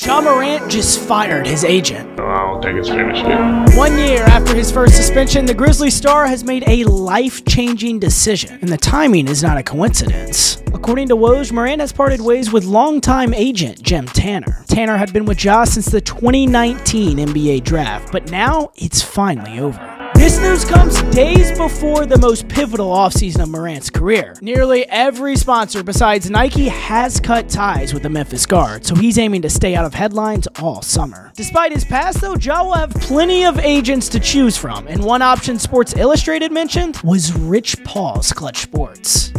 Ja Morant just fired his agent. I don't think it's finished yet. One year after his first suspension, the Grizzly star has made a life changing decision, and the timing is not a coincidence. According to Woj, Morant has parted ways with longtime agent Jim Tanner. Tanner had been with Ja since the 2019 NBA draft, but now it's finally over. This news comes days before the most pivotal offseason of Morant's career. Nearly every sponsor besides Nike has cut ties with the Memphis guard, so he's aiming to stay out of headlines all summer. Despite his past, though, Ja will have plenty of agents to choose from, and one option Sports Illustrated mentioned was Rich Paul's Klutch Sports.